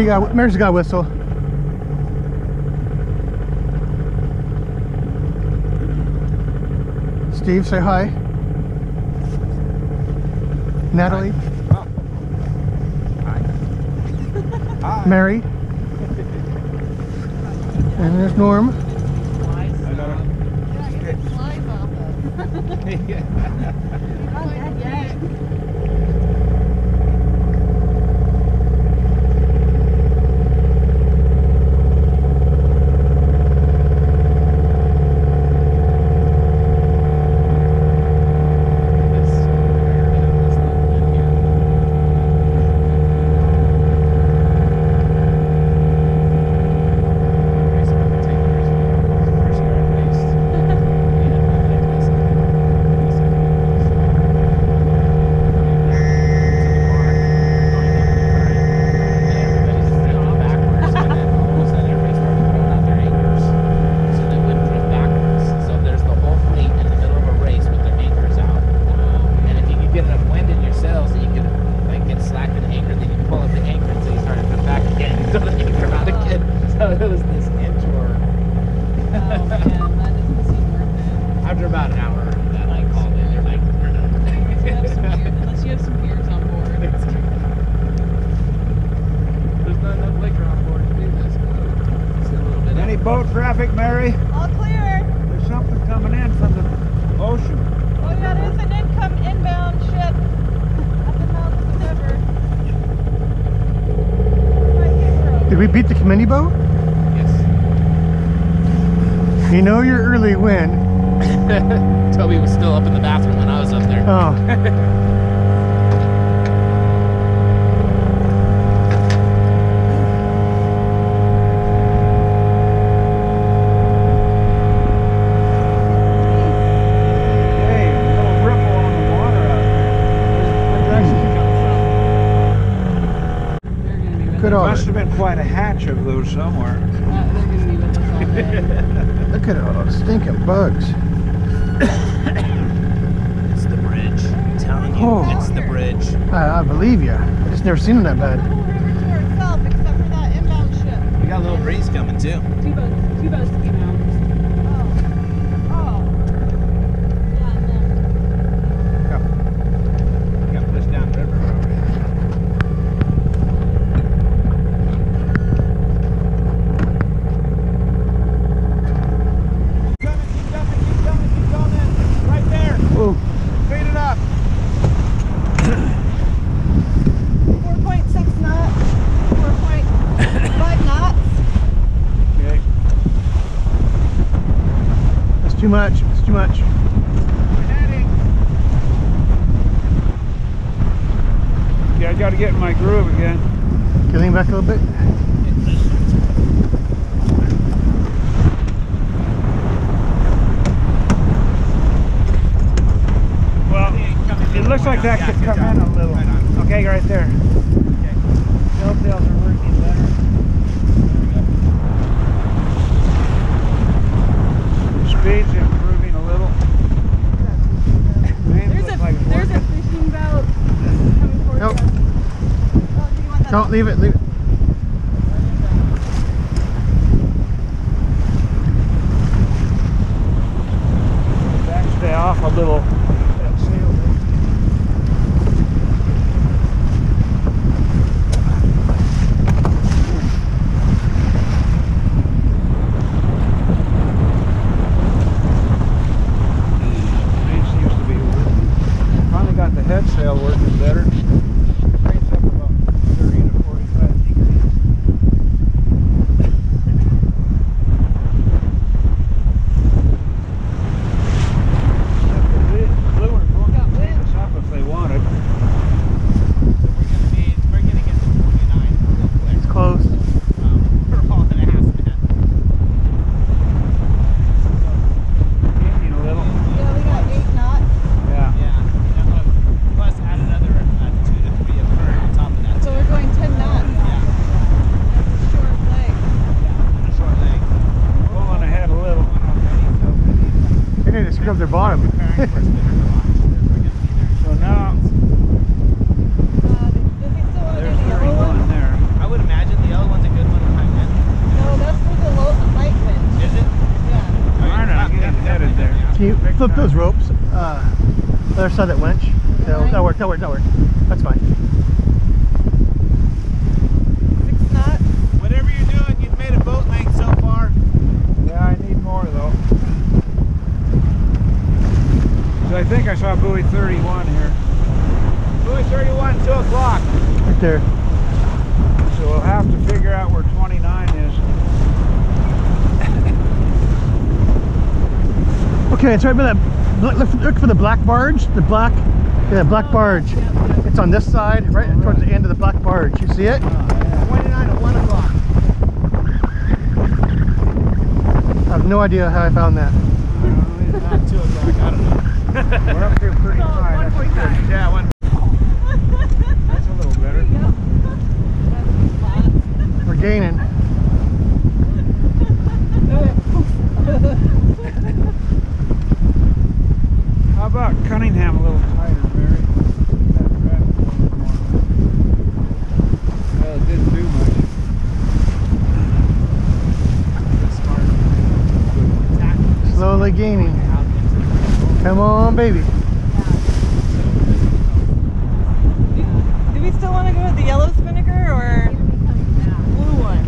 Mary got Mary's got whistle. Steve, say hi. Natalie. Hi. Hi. Mary. and there's Norm. Boat? Yes. You know you're early when. Toby was still up in the bathroom when I was up there. Oh. could have. Must have been quite a hatch of those somewhere. Look at all those stinking bugs. it's the bridge. I'm telling you, oh, it's the bridge. I, I believe you. I just never seen them that bad. Itself, we got a little breeze coming too. Two boats. Two boats. got to get in my groove again. Can you lean back a little bit? Well, it looks like that could come in a little. Okay, right there. Telltales are working. Speed's improving a little. There's a, like there's a fishing boat coming forward. Nope. No, leave it, leave it. The black, yeah, black barge. It's on this side, right towards the end of the black barge. You see it? 29 at 1 o'clock. I have no idea how I found that. Not 2 o'clock, I don't know. We're up. Yeah, 1 That's a little better. We're gaining. About Cunningham a little tighter, Mary? That traffic a little more. Well, it didn't do much. Slowly gaining. Come on, baby. Do we still want to go with the yellow spinnaker or blue one?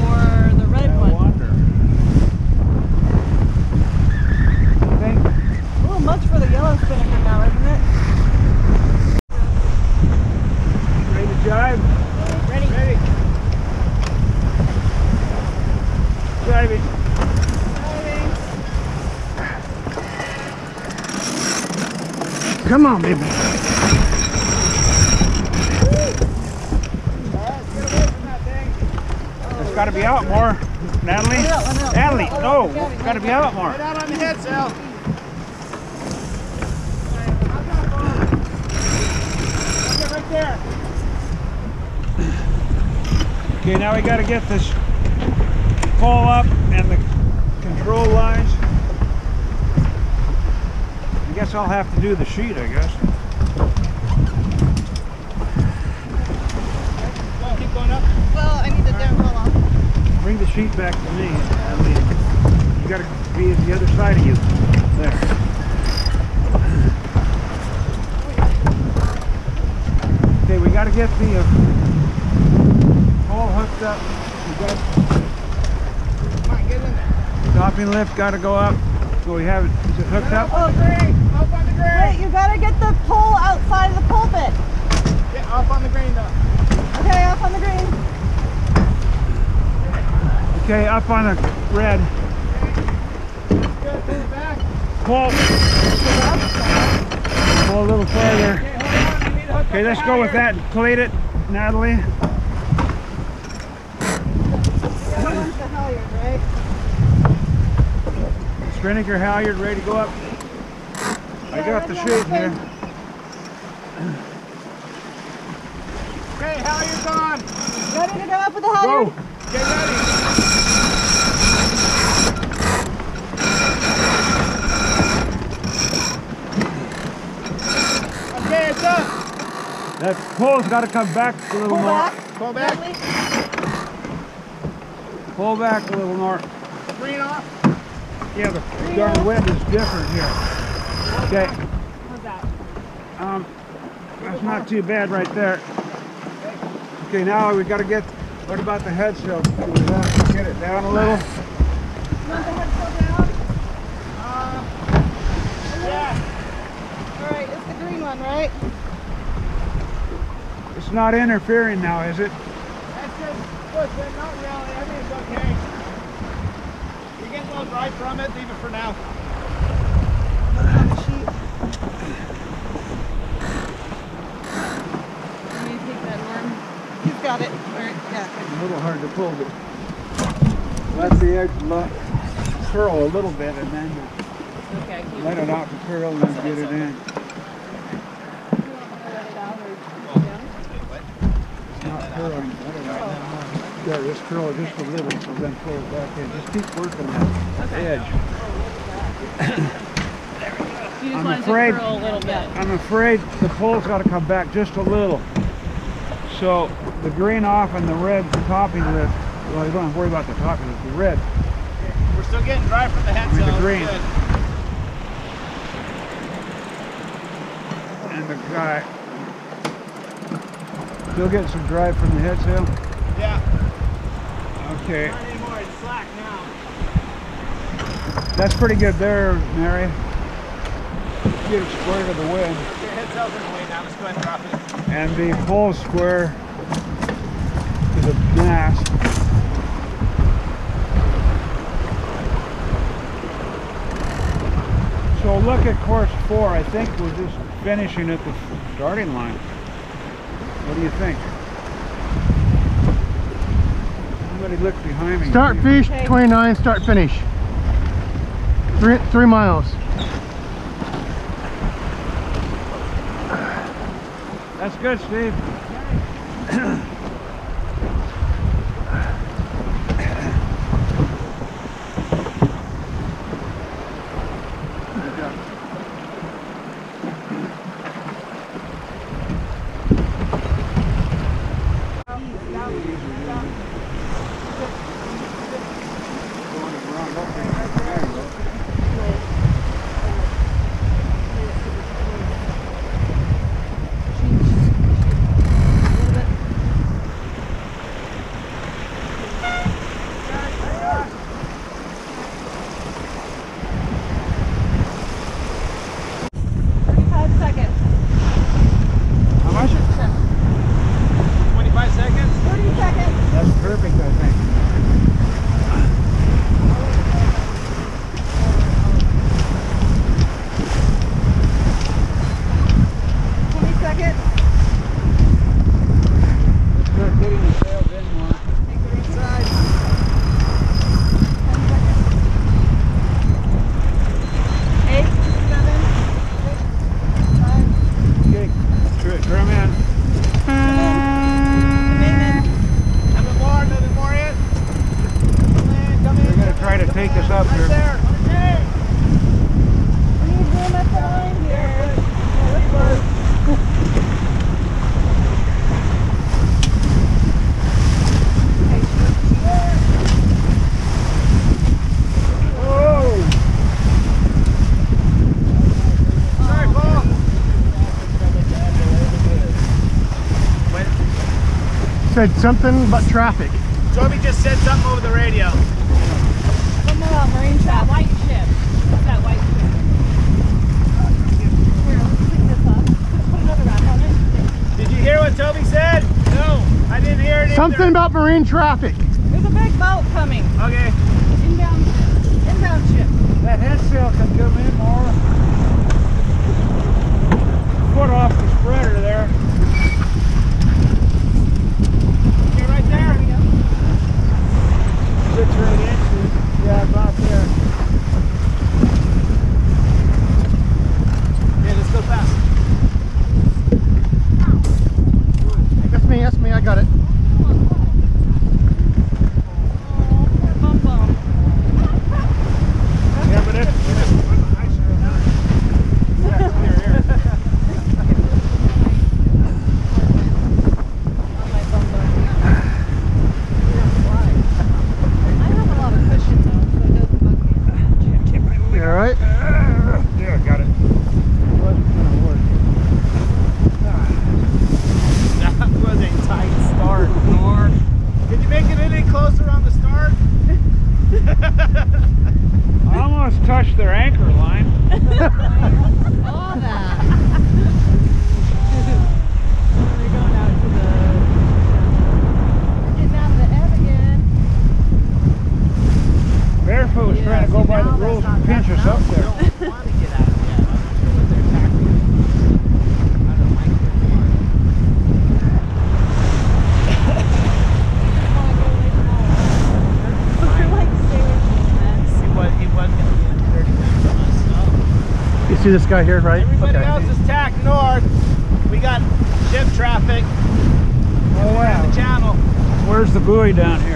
Or the red I one? wonder. I think A little much for the yellow spinnaker now, isn't it? ready to jive. Ready? Ready. Jiving. Come on, baby. It's got to be out more, Natalie. Natalie, no, it's got to be out more. Get out on the head, Sal. Right there. Okay, now we got to get this pole up and the control lines. I guess I'll have to do the sheet, I guess. Go on, keep going up. Well, I need to down hold on. Bring the sheet back to me. Natalie. You got to be at the other side of you. There. Okay, we got to get the uh, pole hooked up. We got Come on, get in there. topping lift got to go up. So we have it. Is it hooked up? Oh, great. Up on the Wait, you gotta get the pole outside of the pulpit. Get up on the grain, though. Okay, up on the green. Okay, up on the red. Good, pull it back. Pull. Pull a little further. Okay, hold on. You need to hook Okay, let's go with that and plate it, Natalie. The other one's halyard, halyard ready to go up. I got the sheet here. Okay, halyard's on. Ready to go up with the halyard? Go. Get ready. Okay, it's up. That pole's got to come back a little Pull more. back. Pull back. Natalie. Pull back a little more. Green off. Yeah, the darn wind is different here. Okay, How's that? um, that's not too bad right there. Okay, now we got to get. What about the head sail? Do we have to get it down a little? You want the head still down? Uh, yeah. All right, it's the green one, right? It's not interfering now, is it? That's just, look, but not really. Everything's okay. You're getting a little dry from it. Leave it for now. Look on the sheet. Let me take that worm. He's got it. All right, yeah. A little hard to pull, but let the egg lo- curl a little bit and then Okay. let it out to curl and then get it in. You want to let it out or down? It's not curling. Let it out. There, just curl it just a little, so then pull it back in. Just keep working that edge. You just I'm afraid- to curl a little bit. I'm afraid the pole's got to come back just a little. So the green off and the red the topping lift. Well, you don't have to worry about the topping lift. The red. We're Still getting dry from the head With the zone. green. Good. And the guy. Still getting some drive from the head sail? Yeah. Okay. Not anymore. It's slack now. That's pretty good there, Mary. Get it square to the wind. Your head sail's in the way now. Let's go ahead and drop it. And the full square to the mast. So look at course four. I think we're just finishing at the starting line. What do you think? Somebody look behind me. Start fish 29, start finish. Three, three miles. That's good, Steve. Thirty-five seconds. How much? 25 seconds. Thirty seconds. That's perfect, I think. Twenty seconds. Let's start getting the sails in more. Take the inside. Ten seconds. Eight, seven, six, five. Okay, tr- trim in. Commitment. Nothing more. Nothing more in. Come in. Come in. They're gonna come try in, to come take in. us up right here. there. Okay. We need room at the line here. Let's work. Whoa! Sorry, Paul. Said something about traffic. Toby just said something over the radio. Something about marine traffic. White ship. What's that white ship? Here, let's pick this up. Put another wrap on it. Did you hear what Toby said? No, I didn't hear it. Something either. about marine traffic. There's a big boat coming. Okay. Inbound ship. Inbound ship. That head sail can come in more. Foot off the spreader there. Okay, right there. Six or eight inches. Yeah, about there. Okay, let's go fast. That's me, that's me, I got it. Bum bum. Yeah, but it's, yeah, here, here. On my bum bum. I have a lot of cushion though, so it doesn't bug me. You alright? Yeah, got it. Wasn't gonna work. That was a tight start, Nor. Did you make it any closer on the start? I almost touched their anchor line. All that. We're going out to the. We're getting out of the ebb again. Barefoot was trying to go by the rules and pinch us up there. don't want to get out of the I'm not sure what their tactic is. I don't like their one. We're like sailors in a mess. He was, he was going to be in 30 minutes from us. So. You see this guy here, right? Everybody Okay. else is tack north. We got ship traffic Oh in the channel. Where's the buoy down here?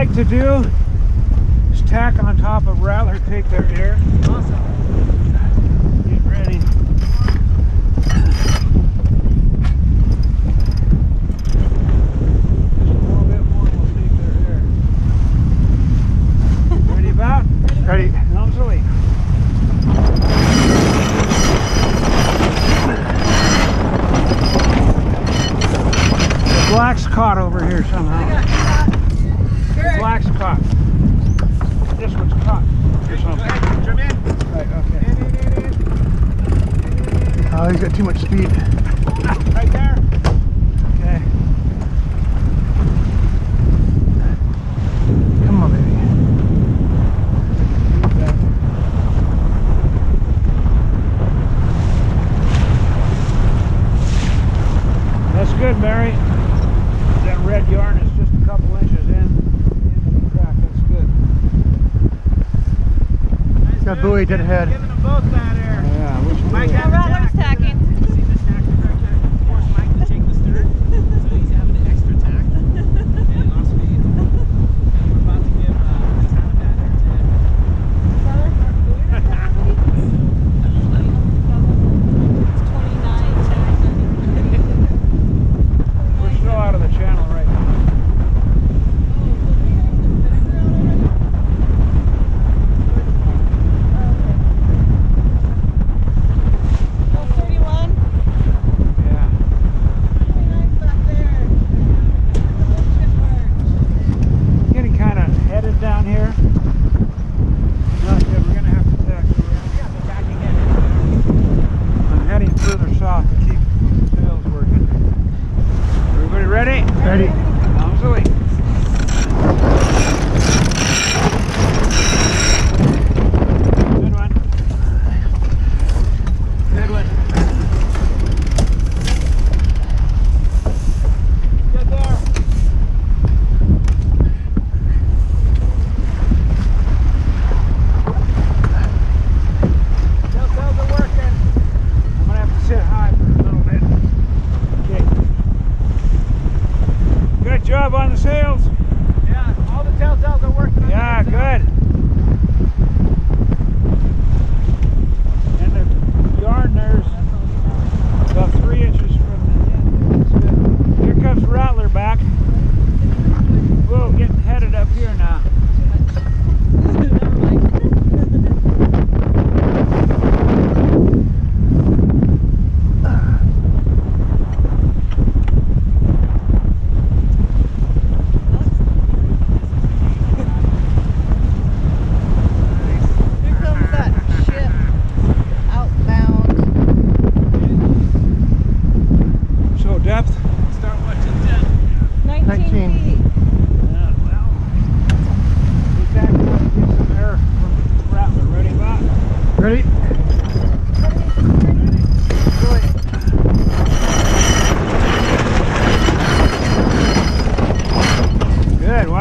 like to do is tack on top of rather take their air. buoy dead ahead.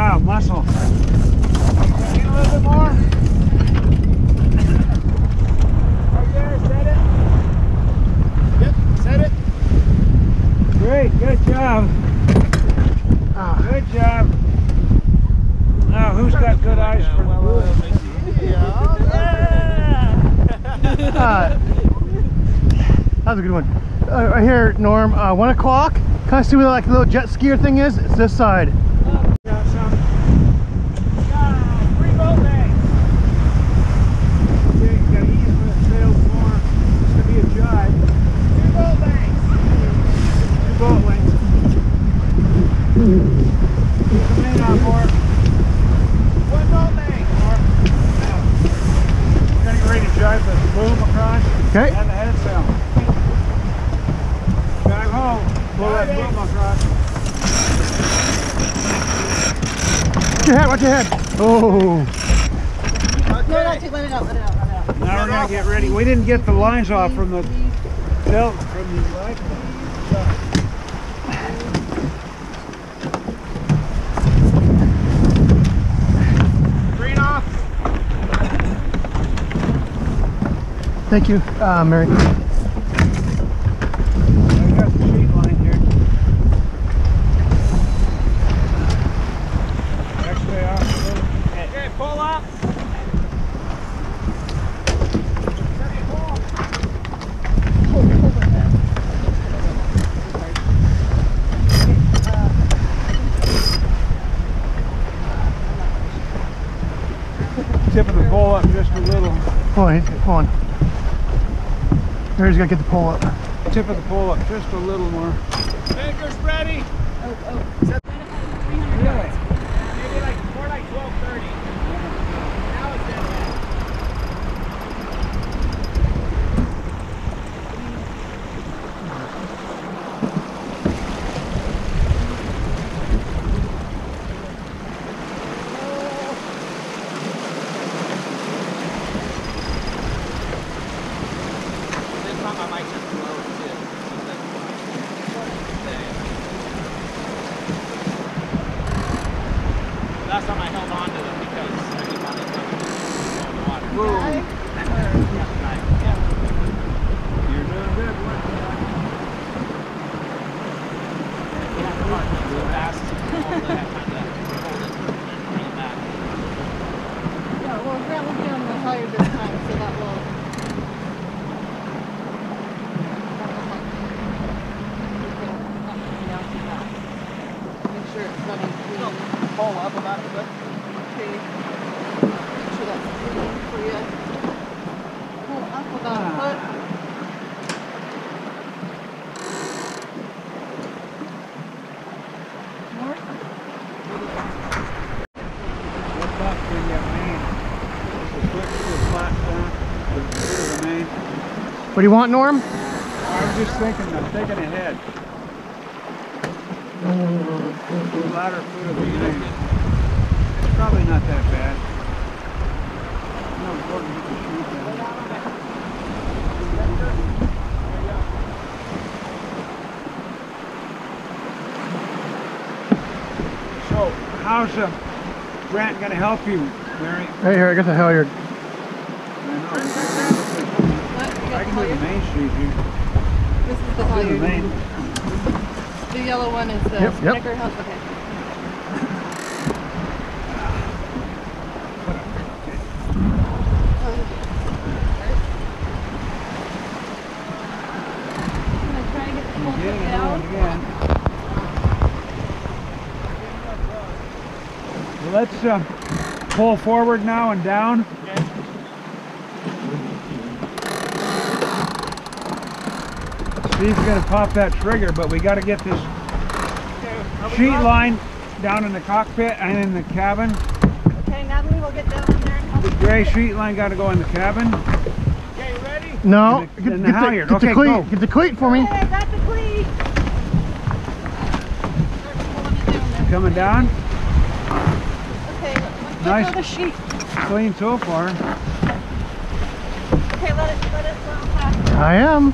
lot of muscle. A little. Yep, set it. Great, good job. Ah. Good job. Now, who's got good eyes for the good? Yeah. that was a good one. Uh, right here, Norm, uh, 1 o'clock. Kind of see where like, the little jet skier thing is? It's this side. Get the lines off from the belt from the light. thank you, uh, Mary. I got the sheet line here. Actually, off. Okay, pull up. Tip of the pole up just a little. Hold on, hold on. Mary's gotta get the pole up. Tip of the pole up just a little more. Anchor's ready. Oh, oh. Really? Maybe like more like 12:30. Now it's dead man. This time I might just blow too. Last time I held on to them because I didn't want it to go in the water. Yeah, right. Yeah. You're doing good. work. Yeah, the water goes so fast. Hopefully I have time to hold it and bring it back. Yeah, well, Grant was doing the higher this time, so that will. Make sure it's running clean. Pull up about a foot. Okay. Make sure that's clean for you. Pull up about a foot. More. What's up for your main? The switch to the flat down, the, to the main. What do you want, Norm? I was just thinking, I'm thinking ahead. The latter foot of the main. It's probably not that bad. No important to shoot that. So, how's uh, Grant gonna help you, Larry? Right here, I got the halyard. I What? You know. I got can the do the halyard? main street here. This is the Do the main. The yellow one is the Yep, yep. House. Okay. I'm gonna try to get the full Getting foot it down. going again. Well, let's uh, pull forward now and down. Steve's gonna pop that trigger, but we gotta get this sheet line down in the cockpit and in the cabin. Okay, Natalie we'll get down in there and help. The gray sheet line gotta go in the cabin. Okay, you ready? No, And the- get, and the get the, halyard. get the cleat. go. Get the cleat for me. Okay, I got the cleat. Start pulling it down there. Coming down. Okay, let's Nice. the sheet. Clean so far. Okay, let it, let it go fast. I am.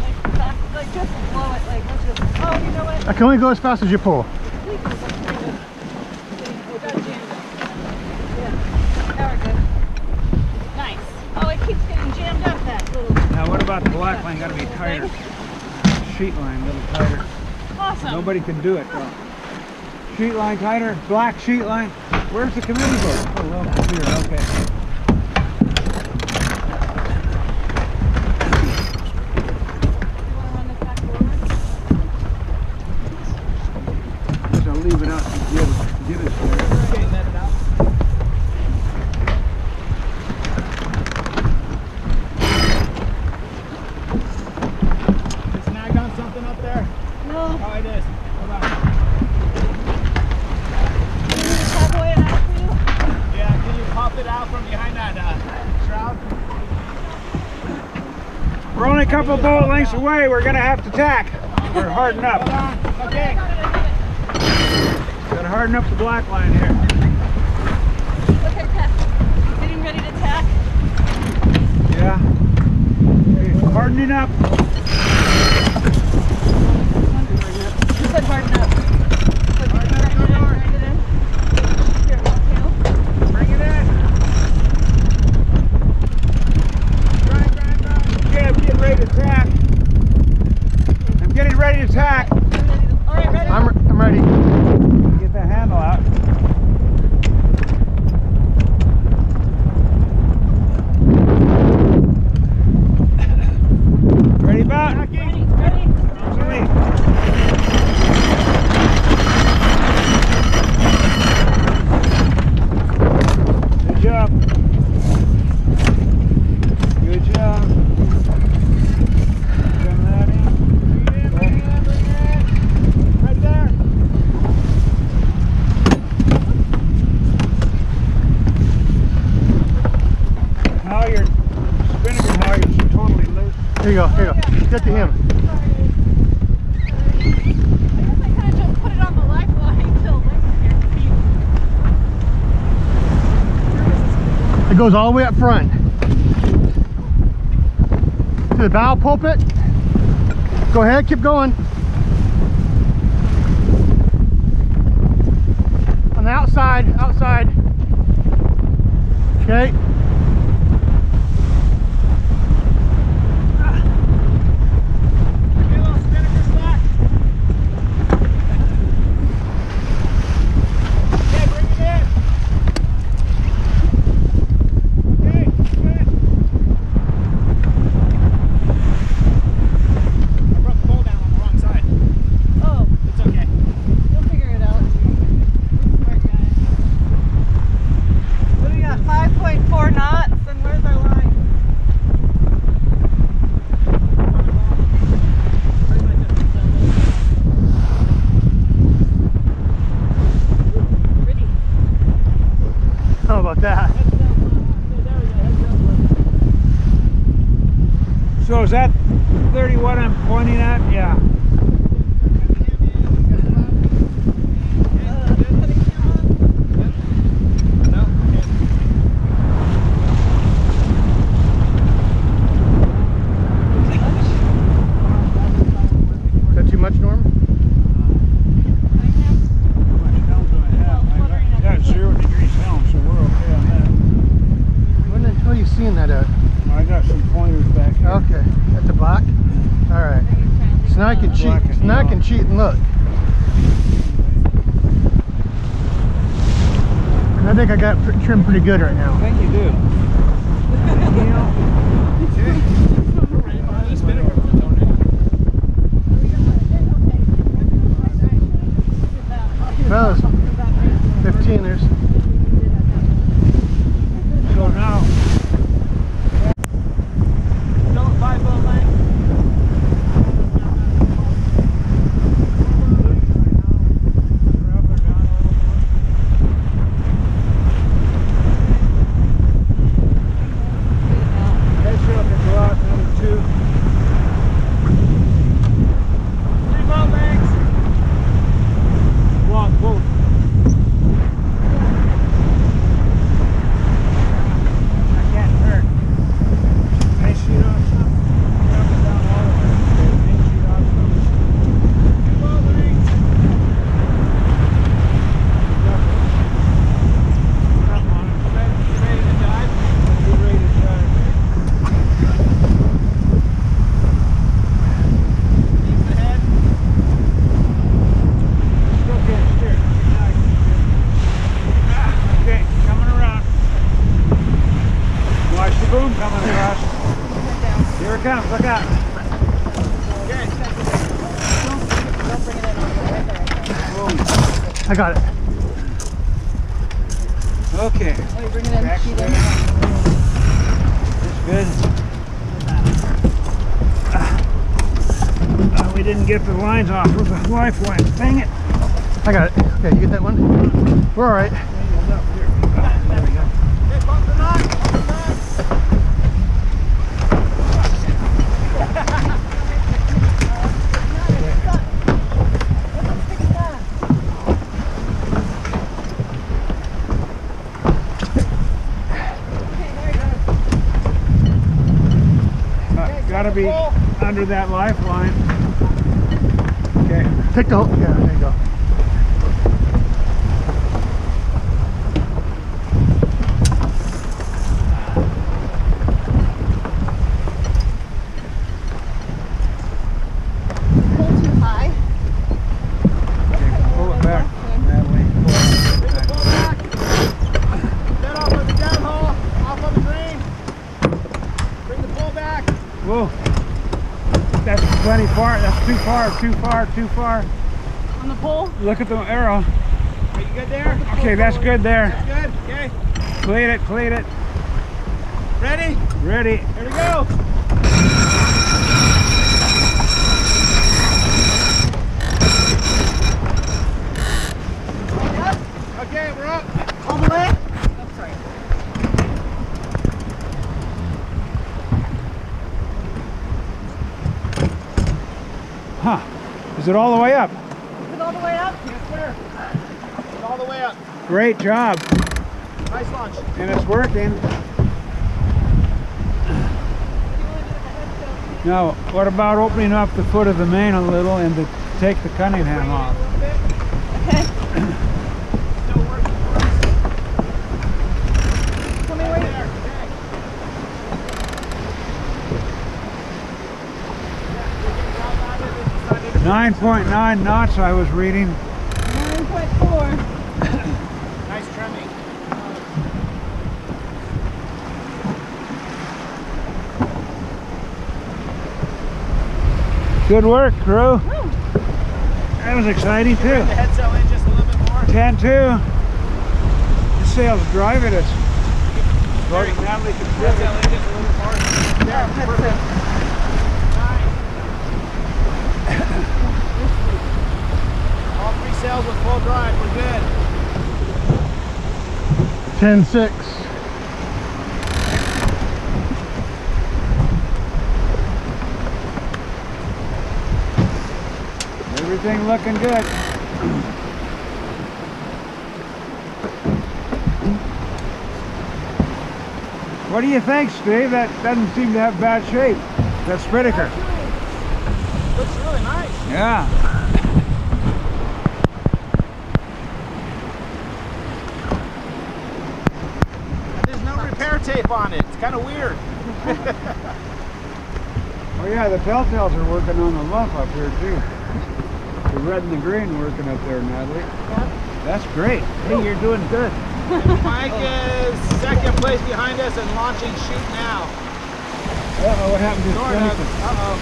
Like, fast, like just blow it, like, let's just, oh, you know what? I can only go as fast as you pull. Cleat was like kind of, it got jammed up. Yeah, there we go. Nice. Oh, it keeps getting jammed up, that little, Now what about the black line? Gotta be tighter. Sheet line a little tighter. awesome. Nobody can do it though. Sheet line tighter, black sheet line. Where's the committee book? Oh, well, here, okay. couple boat lengths away, we're gonna have to tack. We're harden up. Okay. Gotta harden up the black line here. Okay, Pat. Getting ready to tack. Yeah. Hey, hardening up. attack. All right, ready? I'm, I'm ready. Get the handle out. goes all the way up front to the bow pulpit. Go ahead, keep going. On the outside, outside. Okay. like I got trimmed pretty good right now. I think you do. Here it comes, look out. I got it. Okay. Oh, you bring it in. Back she. It's good. Uh, we didn't get the lines off with the lifeline. Dang it. I got it. Okay, you get that one? We're all right. Under that lifeline. Okay. Take the whole, yeah, there you go. Pull too high. okay. Pull it back. Natalie. Pull it back. Get off of the downhaul, off of the green. Bring the pole back. Whoa. That's plenty far. That's too far, too far, too far. On the pole. Look at the arrow. Are you good there? Okay, that's good there. Good. Okay. Cleat it, cleat it. Ready? Ready. Here we go. Okay, we're up. All the way. Huh. Is it all the way up? Is it all the way up? Yes, sir. All the way up. Great job. Nice launch. And it's working. Now, what about opening up the foot of the main a little and to take the Cunningham off? 9.9 knots I was reading. 9.4. nice trimming. Good work, crew. Woo. That was exciting too. The head sail in just a little bit more. 10 2. The sail's driving us. Very, very, head sail in just a little bit more. Yeah, perfect. Sails with full drive. We're good. 10 6. Everything looking good. What do you think, Steve? That doesn't seem to have bad shape. That Spinnaker. Looks really nice. Yeah. There's no repair tape on it. It's kind of weird. Oh yeah, the Telltales are working on the lump up here too. The red and the green working up there, Natalie. That's great. Hey, you're doing good. Mike is second place behind us and launching shoot now. Uh-oh, what happened to Sort Uh-oh.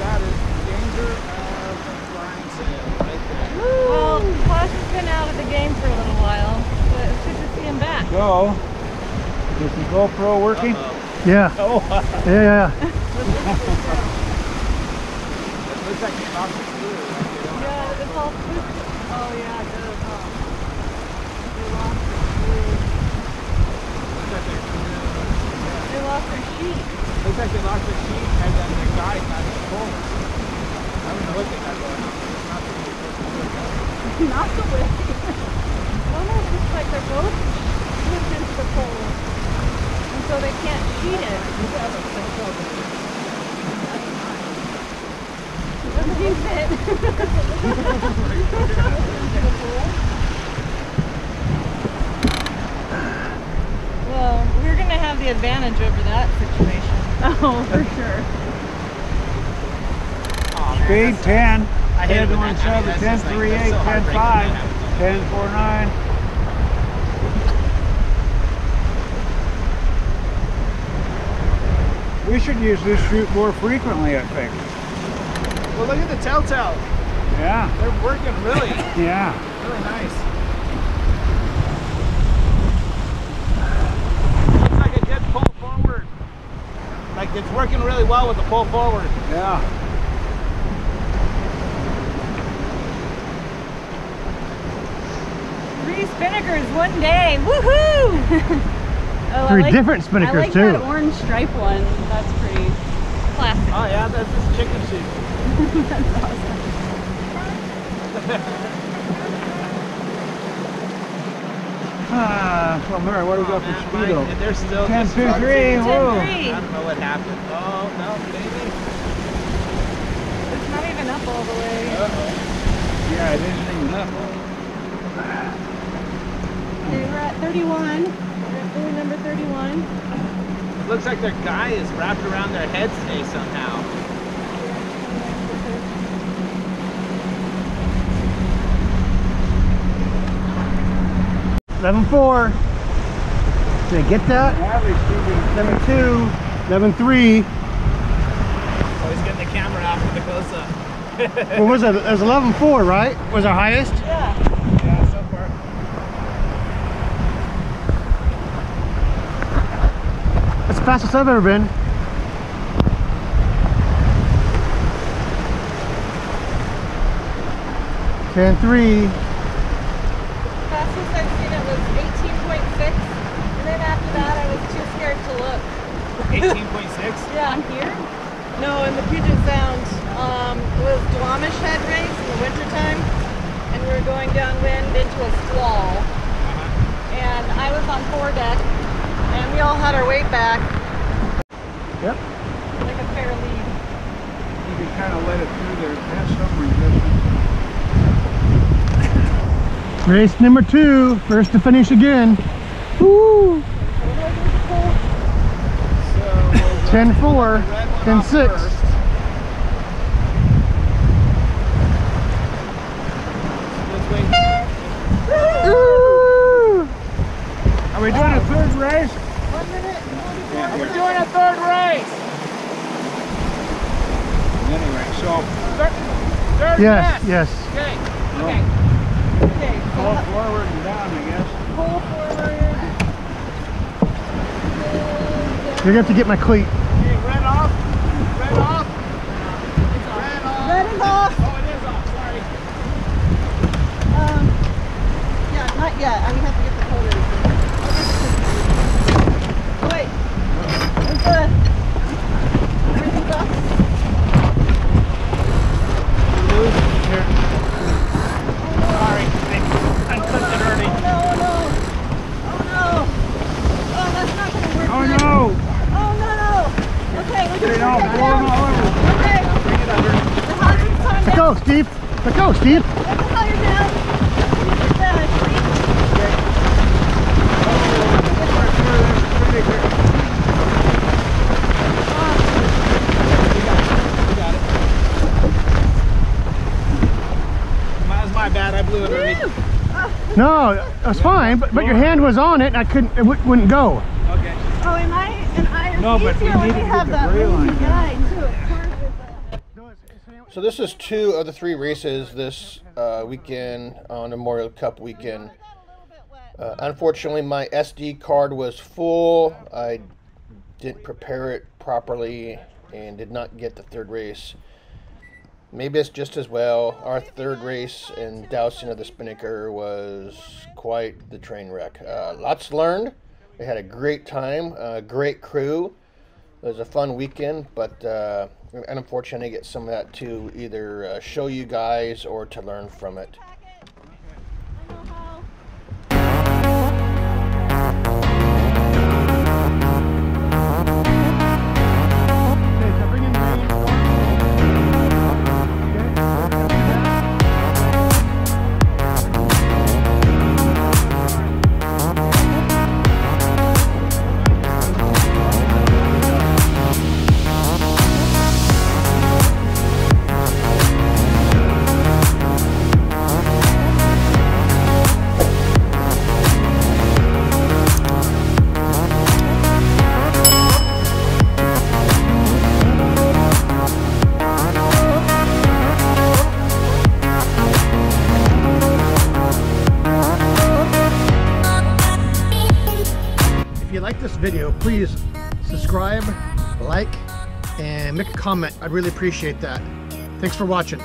That is danger of flying sail right there. Well, Clash has been out of the game for a little while, but it's good to see him back. So, is the GoPro working? Uh-oh. Yeah. Oh. Yeah, yeah, It looks like it lost its screw. They don't Yeah, it's all twisted. Oh yeah, it does, huh? They lost their screw. Looks like they're- They lost their sheet. Looks like they lost their sheet and then their guy got it full. I don't know what they got going on. It's not the way it's supposed to. Not the way. Almost looks like they're both slipped into the pole. And so they can't sheet it. Doesn't he fit? well, we're gonna have the advantage over that situation. Oh, for sure. Speed 10. I hate it when 10 that- I mean, 17, that's 10 3 8, so 10 5, when that happens. 10 4 9. We should use this chute more frequently, I think. Well, look at the telltale. Yeah, They're working really, yeah. really nice. Looks like a good pull forward. Like it's working really well with the pull forward. Yeah. Three spinnakers one day. Woohoo! oh, Three like, different I spinnakers like too. that orange stripe one. That's pretty. classic. Oh yeah, that's just chicken soup. that's awesome. Ah, well, Mary, what do we got for Man, speedo? Mike, they're still 10, just 2, 3, whoa. 10-3. I don't know what happened. Oh, no, maybe. It's not even up all the way. Uh-oh. Yeah, it isn't even up. Okay, we're at 31. We're at buoy number 31. Looks like their guy is wrapped around their head today somehow. Eleven four. Did I get that? Natalie, Stevie. Eleven two. Eleven three. Always getting the camera out for the close-up. What was it? It was eleven four, right? Was our highest? Yeah. yeah, so far. That's the fastest I've ever been. Ten three. Fastest I've seen it was 18.6. And then after that, I was too scared to look. 18.6. Yeah. On here? No, in the Puget Sound. Um, it was Duwamish Head race in the wintertime. And we were going downwind into a squall. And I was on foredeck. And we all had our weight back Yep. Like a fair lead. You can kind of let it through there. It has some resistance. Race number two, first to finish again. Woo! 10-4, 10-6. Third, third Yes, yes. yes. Okay. Well, Okay. Okay, so pull forward and down, I guess. pull forward. You're gonna have to get my cleat. Okay, red off. Red off. Red off. Red is off. Oh, it is off. Sorry. Um, yeah, not yet. I have to get the code ready. Oh, wait. Where's the... Where's the ducks? Sorry. I, I clipped it early. Oh, no, oh, no. Oh, no. Oh, that's not going to work. Oh good. no! Oh, no, no. Okay, we're Get just it all gonna get blown down. all over. Okay. Bring it under. The husband's coming Let down. go, Steve. Let go, Steve. Let the fire down. You get that, please. We got it. That was my bad. I blew it early. Woo. No, it was fine, but, but your hand was on it and I couldn't, it wouldn't go. Okay. Oh, and I and I it's No, but we need we to have that gray leading guide too. It's hard with the- So this is two of the three races this uh, weekend on Memorial Cup weekend. Got a little bit wet. Uh, unfortunately, my SD card was full. I didn't prepare it properly and did not get the third race. Maybe it's just as well. Our third race in dousing of the Spinnaker was quite the train wreck. Uh, lots learned. We had a great time, a great crew. It was a fun weekend, but uh, and unfortunately, I get some of that to either uh, show you guys or to learn from it. Comment. I'd really appreciate that. Thanks for watching.